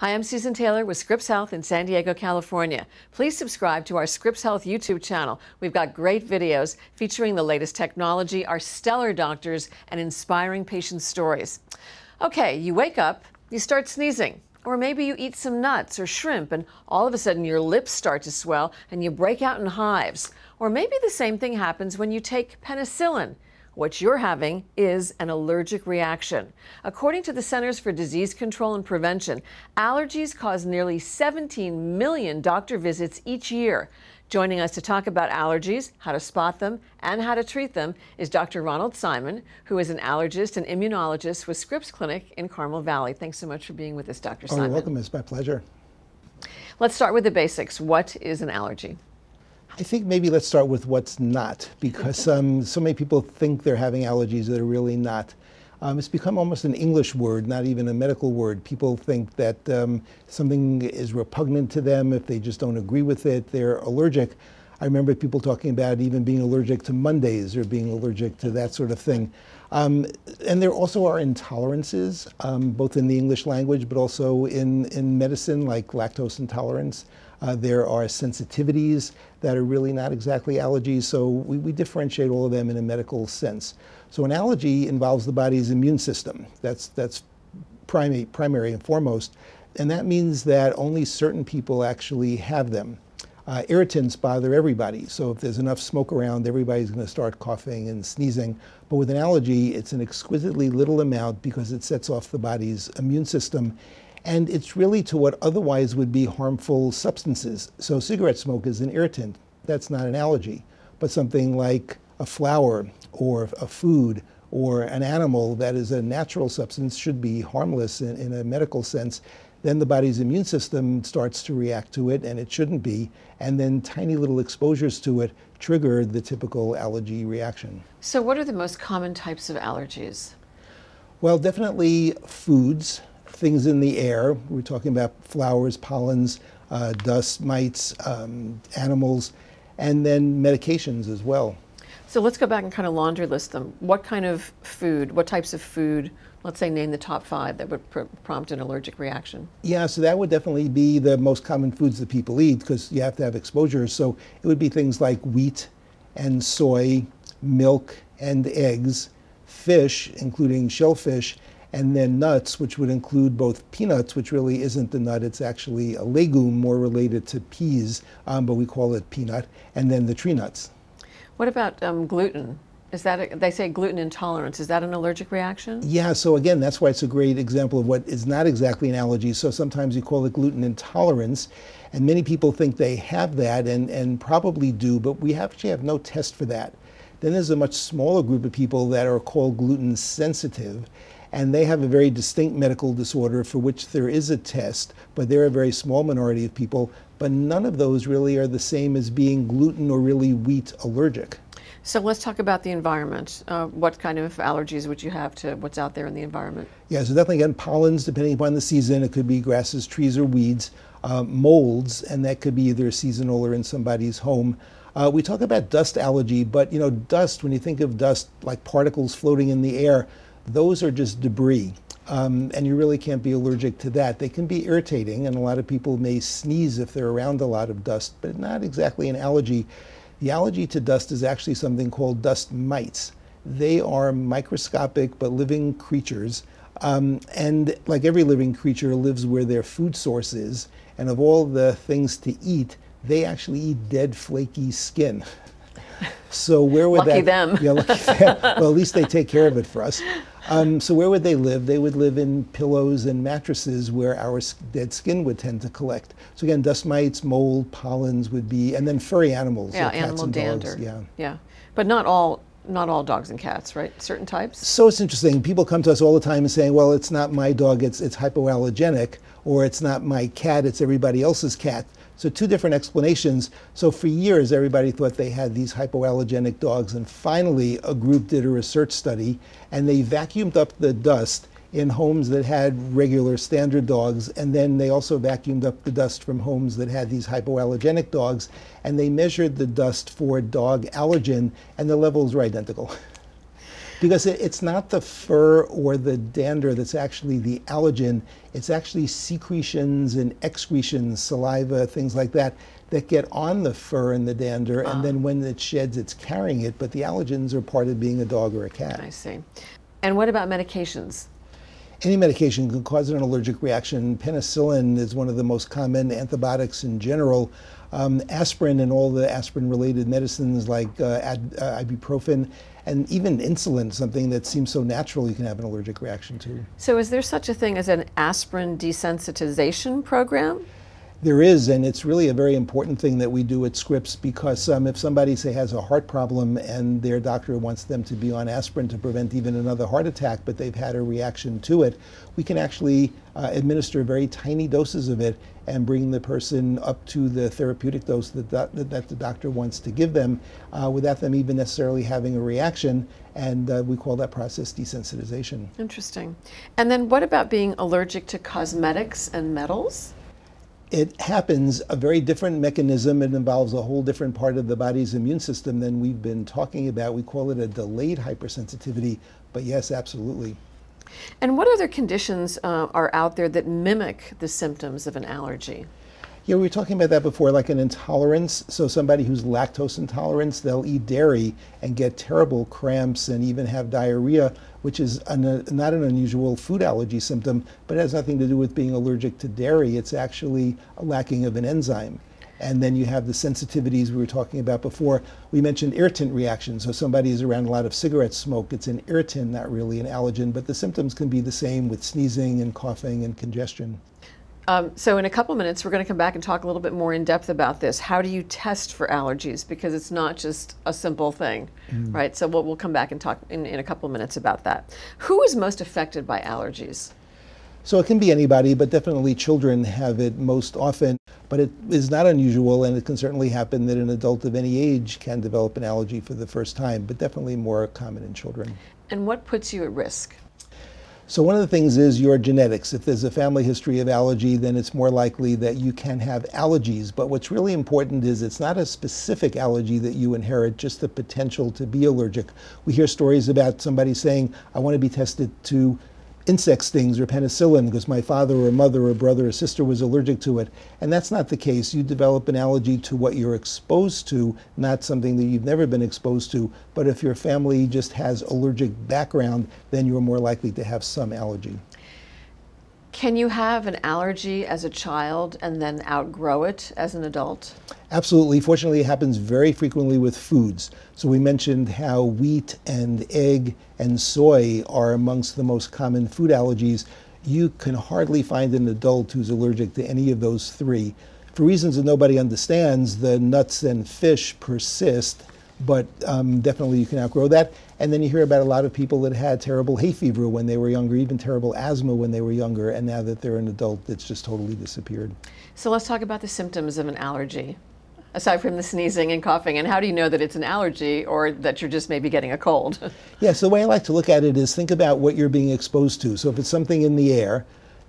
Hi, I'm Susan Taylor with Scripps Health in San Diego, California. Please subscribe to our Scripps Health YouTube channel. We've got great videos featuring the latest technology, our stellar doctors, and inspiring patient stories. Okay, you wake up, you start sneezing. Or maybe you eat some nuts or shrimp and all of a sudden your lips start to swell and you break out in hives. Or maybe the same thing happens when you take penicillin. What you're having is an allergic reaction. According to the Centers for Disease Control and Prevention, allergies cause nearly 17 million doctor visits each year. Joining us to talk about allergies, how to spot them, and how to treat them is Dr. Ronald Simon, who is an allergist and immunologist with Scripps Clinic in Carmel Valley. Thanks so much for being with us, Dr. Oh, Simon. you're welcome. It's my pleasure. Let's start with the basics. What is an allergy? I think maybe let's start with what's not, because um, so many people think they're having allergies that are really not. Um, it's become almost an English word, not even a medical word. People think that um, something is repugnant to them if they just don't agree with it. They're allergic. I remember people talking about even being allergic to Mondays or being allergic to that sort of thing. Um, and there also are intolerances, um, both in the English language but also in, in medicine, like lactose intolerance. Uh, there are sensitivities that are really not exactly allergies, so we, we, differentiate all of them in a medical sense. So an allergy involves the body's immune system. That's, that's primary, primary and foremost. And that means that only certain people actually have them. Uh, irritants bother everybody. So if there's enough smoke around, everybody's going to start coughing and sneezing. But with an allergy, it's an exquisitely little amount because it sets off the body's immune system and it's really to what otherwise would be harmful substances. So cigarette smoke is an irritant. That's not an allergy. But something like a flower or a food or an animal that is a natural substance should be harmless in, in a medical sense. Then the body's immune system starts to react to it, and it shouldn't be. And then tiny little exposures to it trigger the typical allergy reaction. So, what are the most common types of allergies? Well, definitely foods things in the air. We're talking about flowers, pollens, uh, dust, mites, um, animals, and then medications as well. So let's go back and kind of laundry list them. What kind of food, what types of food, let's say name the top five that would pr prompt an allergic reaction? Yeah, so that would definitely be the most common foods that people eat because you have to have exposures. So it would be things like wheat and soy, milk and eggs, fish, including shellfish, and then nuts, which would include both peanuts, which really isn't the nut, it's actually a legume more related to peas, um, but we call it peanut, and then the tree nuts. What about um, gluten? Is that a, they say gluten intolerance? Is that an allergic reaction? Yeah. So again, that's why it's a great example of what is not exactly an allergy. So sometimes you call it gluten intolerance, and many people think they have that, and and probably do, but we actually have no test for that. Then there's a much smaller group of people that are called gluten sensitive, and they have a very distinct medical disorder for which there is a test, but they're a very small minority of people. But none of those really are the same as being gluten or really wheat allergic. So let's talk about the environment. Uh, what kind of allergies would you have to what's out there in the environment? Yeah, so definitely again, pollens, depending upon the season, it could be grasses, trees, or weeds. Uh, molds, and that could be either seasonal or in somebody's home. Uh, we talk about dust allergy, but you know, dust, when you think of dust like particles floating in the air, those are just debris. Um, and you really can't be allergic to that. They can be irritating, and a lot of people may sneeze if they're around a lot of dust, but not exactly an allergy. The allergy to dust is actually something called dust mites. They are microscopic but living creatures, um, and like every living creature, lives where their food source is. And of all the things to eat, they actually eat dead, flaky skin. So where would lucky that? them. Yeah, lucky them. Well, at least they take care of it for us. Um, so where would they live? They would live in pillows and mattresses where our dead skin would tend to collect. So again, dust mites, mold, pollens would be, and then furry animals. Yeah, like animal dander. Dogs. Yeah. Yeah, but not all not all dogs and cats, right? Certain types. So it's interesting. People come to us all the time and saying, "Well, it's not my dog; it's it's hypoallergenic," or "It's not my cat; it's everybody else's cat." So two different explanations. So for years, everybody thought they had these hypoallergenic dogs, and finally, a group did a research study, and they vacuumed up the dust in homes that had regular standard dogs, and then they also vacuumed up the dust from homes that had these hypoallergenic dogs, and they measured the dust for dog allergen, and the levels were identical. Because it, it's not the fur or the dander that's actually the allergen, it's actually secretions and excretions, saliva, things like that, that get on the fur and the dander, and then ah. when it sheds, it's carrying it. But the allergens are part of being a dog or a cat. I see. And what about medications? Any medication can cause an allergic reaction. Penicillin is one of the most common antibiotics in general. Um, aspirin and all the aspirin related medicines like uh, ad, uh, ibuprofen and even insulin, something that seems so natural you can have an allergic reaction to. So, is there such a thing as an aspirin desensitization program? There is, and it's really a very important thing that we do at Scripps because um, if somebody, say, has a heart problem and their doctor wants them to be on aspirin to prevent even another heart attack, but they've had a reaction to it, we can actually uh, administer very tiny doses of it and bring the person up to the therapeutic dose that, that, that the doctor wants to give them uh, without them even necessarily having a reaction. And uh, we call that process desensitization. Interesting. And then what about being allergic to cosmetics and metals? It happens a very different mechanism. It involves a whole different part of the body's immune system than we've been talking about. We call it a delayed hypersensitivity, but yes, absolutely. And what other conditions uh, are out there that mimic the symptoms of an allergy? Yeah, we were talking about that before, like an intolerance. So somebody who's lactose intolerant, they'll eat dairy and get terrible cramps and even have diarrhea, which is an, not an unusual food allergy symptom, but it has nothing to do with being allergic to dairy. It's actually a lacking of an enzyme. And then you have the sensitivities we were talking about before. We mentioned irritant reactions. So somebody is around a lot of cigarette smoke. It's an irritant, not really an allergen, but the symptoms can be the same with sneezing and coughing and congestion. Um, so in a couple minutes, we're going to come back and talk a little bit more in depth about this. How do you test for allergies? Because it's not just a simple thing, mm. right? So we'll, we'll come back and talk in, in a couple minutes about that. Who is most affected by allergies? So it can be anybody, but definitely children have it most often. But it is not unusual, and it can certainly happen that an adult of any age can develop an allergy for the first time, but definitely more common in children. And what puts you at risk? So one of the things is your genetics. If there's a family history of allergy, then it's more likely that you can have allergies. But what's really important is it's not a specific allergy that you inherit, just the potential to be allergic. We hear stories about somebody saying, I want to be tested to insect stings or penicillin because my father or mother or brother or sister was allergic to it. And that's not the case. You develop an allergy to what you're exposed to, not something that you've never been exposed to. But if your family just has allergic background, then you're more likely to have some allergy. Can you have an allergy as a child and then outgrow it as an adult? Absolutely. Fortunately, it happens very frequently with foods. So we mentioned how wheat and egg and soy are amongst the most common food allergies. You can hardly find an adult who's allergic to any of those three. For reasons that nobody understands, the nuts and fish persist but um, definitely you can outgrow that. And then you hear about a lot of people that had terrible hay fever when they were younger, even terrible asthma when they were younger, and now that they're an adult, it's just totally disappeared. So let's talk about the symptoms of an allergy. Aside from the sneezing and coughing, and how do you know that it's an allergy or that you're just maybe getting a cold? yeah, so the way I like to look at it is think about what you're being exposed to. So if it's something in the air,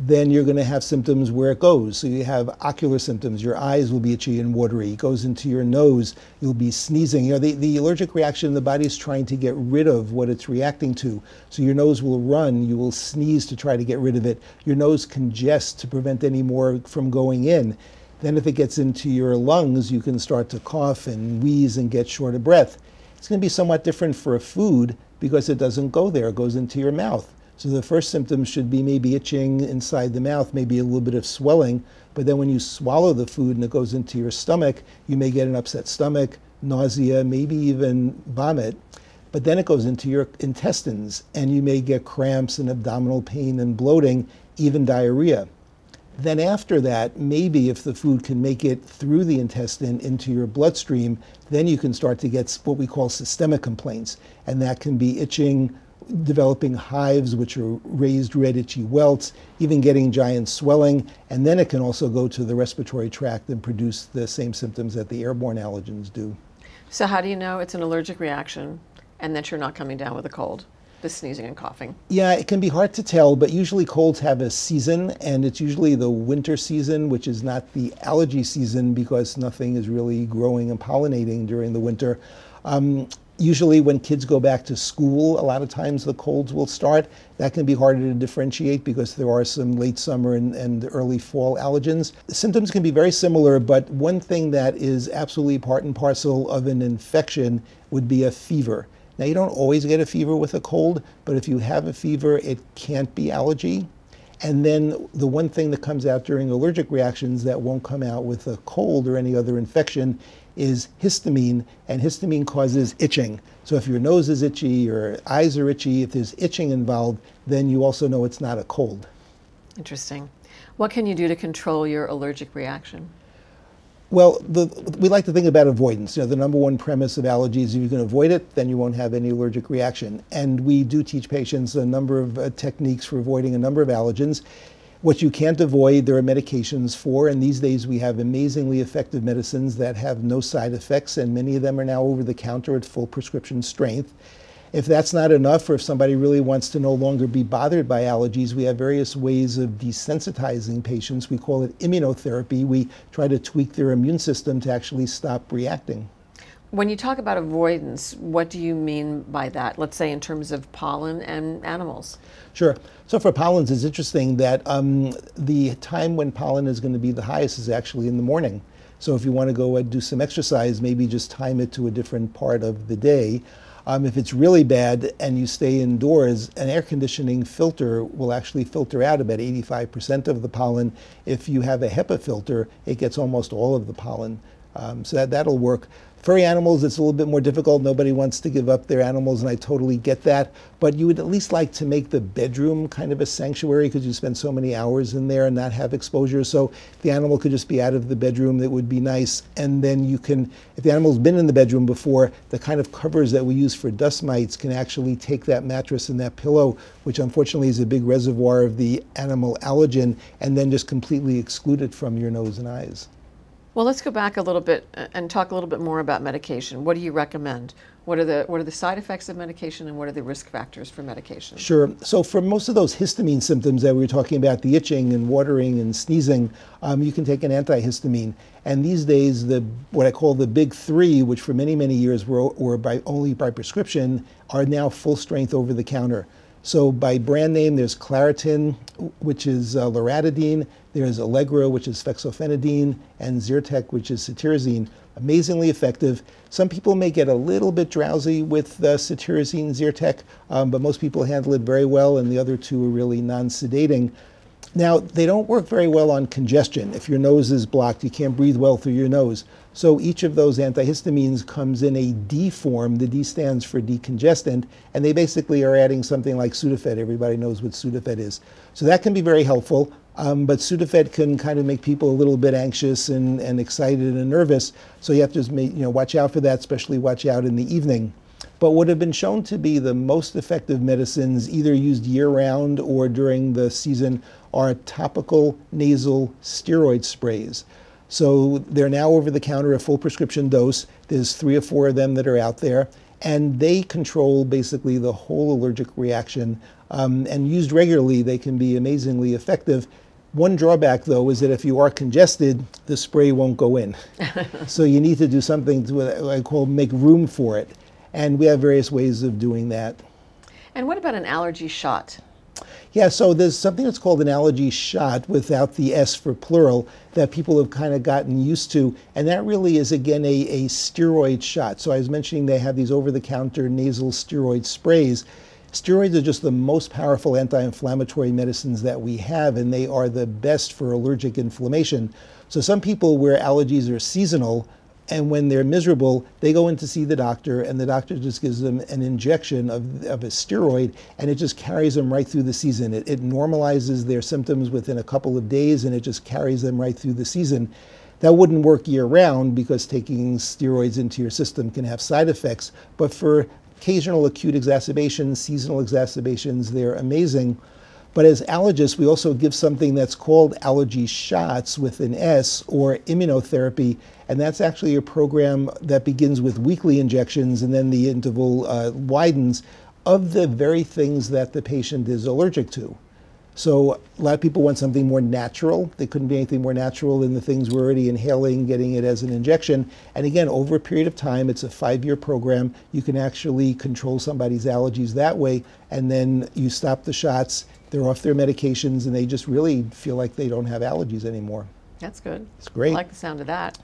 then you're going to have symptoms where it goes. So you have ocular symptoms. Your eyes will be itchy and watery. It goes into your nose. You'll be sneezing. You know, the, the allergic reaction, in the body is trying to get rid of what it's reacting to. So your nose will run. You will sneeze to try to get rid of it. Your nose congests to prevent any more from going in. Then if it gets into your lungs, you can start to cough and wheeze and get short of breath. It's going to be somewhat different for a food because it doesn't go there. It goes into your mouth. So the first symptoms should be maybe itching inside the mouth, maybe a little bit of swelling. But then when you swallow the food and it goes into your stomach, you may get an upset stomach, nausea, maybe even vomit. But then it goes into your intestines and you may get cramps and abdominal pain and bloating, even diarrhea. Then after that, maybe if the food can make it through the intestine into your bloodstream, then you can start to get what we call systemic complaints. And that can be itching, developing hives, which are raised red itchy welts, even getting giant swelling, and then it can also go to the respiratory tract and produce the same symptoms that the airborne allergens do. So, how do you know it's an allergic reaction and that you're not coming down with a cold? The sneezing and coughing. Yeah, it can be hard to tell, but usually colds have a season, and it's usually the winter season, which is not the allergy season because nothing is really growing and pollinating during the winter. Um, Usually, when kids go back to school, a lot of times the colds will start. That can be harder to differentiate because there are some late summer and, and early fall allergens. The symptoms can be very similar, but one thing that is absolutely part and parcel of an infection would be a fever. Now, you don't always get a fever with a cold, but if you have a fever, it can't be allergy. And then the one thing that comes out during allergic reactions that won't come out with a cold or any other infection is histamine, and histamine causes itching. So if your nose is itchy, your eyes are itchy, if there's itching involved, then you also know it's not a cold. Interesting. What can you do to control your allergic reaction? Well, the, we like to think about avoidance. You know, the number one premise of allergies, if you can avoid it, then you won't have any allergic reaction. And we do teach patients a number of uh, techniques for avoiding a number of allergens. What you can't avoid, there are medications for, and these days we have amazingly effective medicines that have no side effects, and many of them are now over the counter at full prescription strength. If that's not enough, or if somebody really wants to no longer be bothered by allergies, we have various ways of desensitizing patients. We call it immunotherapy. We try to tweak their immune system to actually stop reacting. When you talk about avoidance, what do you mean by that? Let's say in terms of pollen and animals. Sure. So for pollens, it's interesting that um, the time when pollen is going to be the highest is actually in the morning. So if you want to go and do some exercise, maybe just time it to a different part of the day. Um, if it's really bad and you stay indoors, an air conditioning filter will actually filter out about 85% of the pollen. If you have a HEPA filter, it gets almost all of the pollen. Um, so that, that'll work. Furry animals, it's a little bit more difficult. Nobody wants to give up their animals, and I totally get that. But you would at least like to make the bedroom kind of a sanctuary because you spend so many hours in there and not have exposure. So the animal could just be out of the bedroom, that would be nice. And then you can, if the animal's been in the bedroom before, the kind of covers that we use for dust mites can actually take that mattress and that pillow, which unfortunately is a big reservoir of the animal allergen, and then just completely exclude it from your nose and eyes. Well, let's go back a little bit and talk a little bit more about medication. What do you recommend? What are the what are the side effects of medication and what are the risk factors for medication? Sure. So for most of those histamine symptoms that we were talking about, the itching and watering and sneezing, um, you can take an antihistamine. And these days, the what I call the big three, which for many many years were, were by only by prescription, are now full strength over the counter. So by brand name, there's Claritin, which is uh, loratadine. There's Allegra, which is fexofenadine, and Zyrtec, which is cetirizine. Amazingly effective. Some people may get a little bit drowsy with uh, cetirizine, Zyrtec, um, but most people handle it very well, and the other two are really non-sedating. Now, they don't work very well on congestion. If your nose is blocked, you can't breathe well through your nose. So each of those antihistamines comes in a D form. The D stands for decongestant, and they basically are adding something like Sudafed. Everybody knows what Sudafed is. So that can be very helpful, um, but Sudafed can kind of make people a little bit anxious and, and excited and nervous. So you have to just make, you know, watch out for that, especially watch out in the evening. But what have been shown to be the most effective medicines, either used year round or during the season, are topical nasal steroid sprays. So they're now over the counter, a full prescription dose. There's three or four of them that are out there, and they control basically the whole allergic reaction. Um, and used regularly, they can be amazingly effective. One drawback, though, is that if you are congested, the spray won't go in. so you need to do something to what I call make room for it. And we have various ways of doing that. And what about an allergy shot? Yeah, so there's something that's called an allergy shot without the S for plural that people have kind of gotten used to. And that really is, again, a, a steroid shot. So I was mentioning they have these over the counter nasal steroid sprays. Steroids are just the most powerful anti inflammatory medicines that we have, and they are the best for allergic inflammation. So some people where allergies are seasonal and when they're miserable, they go in to see the doctor, and the doctor just gives them an injection of, of a steroid, and it just carries them right through the season. It, it normalizes their symptoms within a couple of days, and it just carries them right through the season. That wouldn't work year round because taking steroids into your system can have side effects, but for occasional acute exacerbations, seasonal exacerbations, they're amazing. But as allergists, we also give something that's called allergy shots with an S or immunotherapy. And that's actually a program that begins with weekly injections and then the interval uh, widens of the very things that the patient is allergic to. So a lot of people want something more natural. There couldn't be anything more natural than the things we're already inhaling, getting it as an injection. And again, over a period of time, it's a five-year program. You can actually control somebody's allergies that way, and then you stop the shots. They're off their medications, and they just really feel like they don't have allergies anymore. That's good. It's great. I like the sound of that.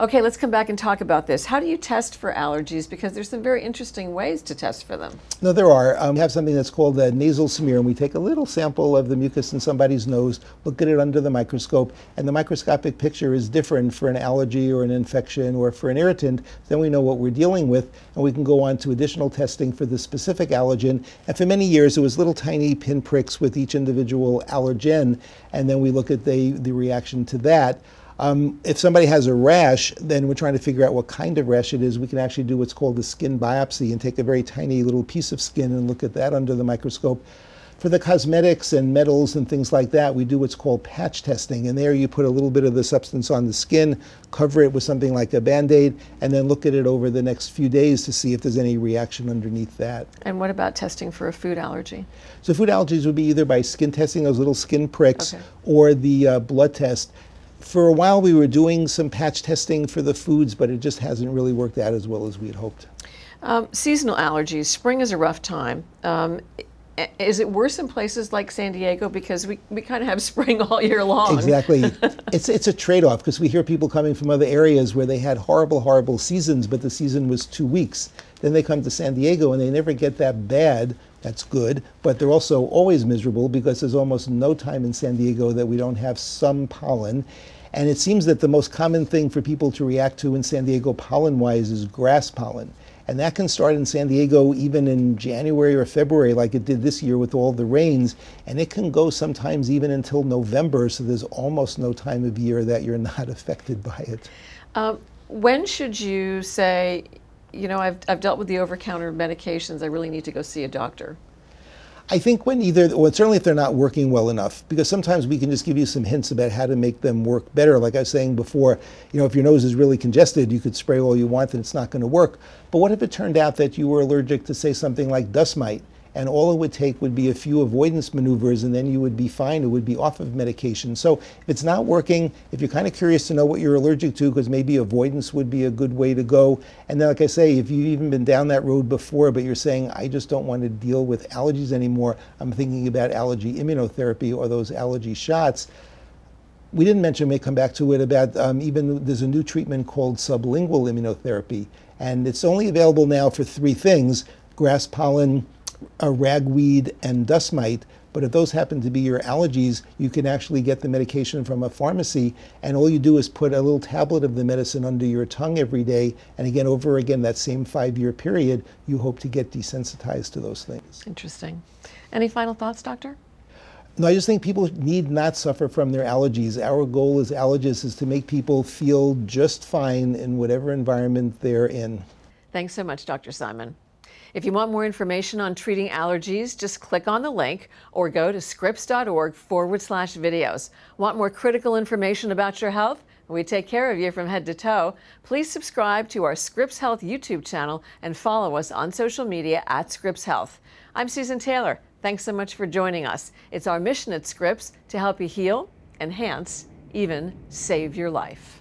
Okay, let's come back and talk about this. How do you test for allergies? Because there's some very interesting ways to test for them. No, there are. Um, we have something that's called a nasal smear, and we take a little sample of the mucus in somebody's nose, look at it under the microscope, and the microscopic picture is different for an allergy or an infection or for an irritant. Then we know what we're dealing with, and we can go on to additional testing for the specific allergen. And for many years, it was little tiny pinpricks with each individual allergen, and then we look at the, the reaction to that. Um, if somebody has a rash, then we're trying to figure out what kind of rash it is. We can actually do what's called a skin biopsy and take a very tiny little piece of skin and look at that under the microscope. For the cosmetics and metals and things like that, we do what's called patch testing. And there you put a little bit of the substance on the skin, cover it with something like a band aid, and then look at it over the next few days to see if there's any reaction underneath that. And what about testing for a food allergy? So, food allergies would be either by skin testing, those little skin pricks, okay. or the uh, blood test for a while we were doing some patch testing for the foods, but it just hasn't really worked out as well as we had hoped. Um, seasonal allergies. Spring is a rough time. Um, is it worse in places like San Diego because we, we kind of have spring all year long? Exactly. it's it's a trade-off because we hear people coming from other areas where they had horrible horrible seasons, but the season was two weeks. Then they come to San Diego and they never get that bad. That's good, but they're also always miserable because there's almost no time in San Diego that we don't have some pollen. And it seems that the most common thing for people to react to in San Diego pollen wise is grass pollen. And that can start in San Diego even in January or February, like it did this year with all the rains. And it can go sometimes even until November, so there's almost no time of year that you're not affected by it. Um, when should you say, you know, I've, I've dealt with the over counter medications, I really need to go see a doctor? I think when either, well, certainly if they're not working well enough, because sometimes we can just give you some hints about how to make them work better. Like I was saying before, you know, if your nose is really congested, you could spray all you want and it's not going to work. But what if it turned out that you were allergic to, say, something like dust mite? And all it would take would be a few avoidance maneuvers and then you would be fine. It would be off of medication. So if it's not working, if you're kind of curious to know what you're allergic to, because maybe avoidance would be a good way to go. And then, like I say, if you've even been down that road before, but you're saying, I just don't want to deal with allergies anymore, I'm thinking about allergy immunotherapy or those allergy shots we didn't mention, may come back to it, about um, even there's a new treatment called sublingual immunotherapy. And it's only available now for three things grass pollen, a ragweed and dust mite. But if those happen to be your allergies, you can actually get the medication from a pharmacy, and all you do is put a little tablet of the medicine under your tongue every day. And again, over again, that same five year period, you hope to get desensitized to those things. Interesting. Any final thoughts, doctor? No, I just think people need not suffer from their allergies. Our goal as allergists is to make people feel just fine in whatever environment they're in. Thanks so much, Dr. Simon. If you want more information on treating allergies, just click on the link or go to scripps.org forward slash videos. Want more critical information about your health? We take care of you from head to toe. Please subscribe to our Scripps Health YouTube channel and follow us on social media at Scripps Health. I'm Susan Taylor. Thanks so much for joining us. It's our mission at Scripps to help you heal, enhance, even save your life.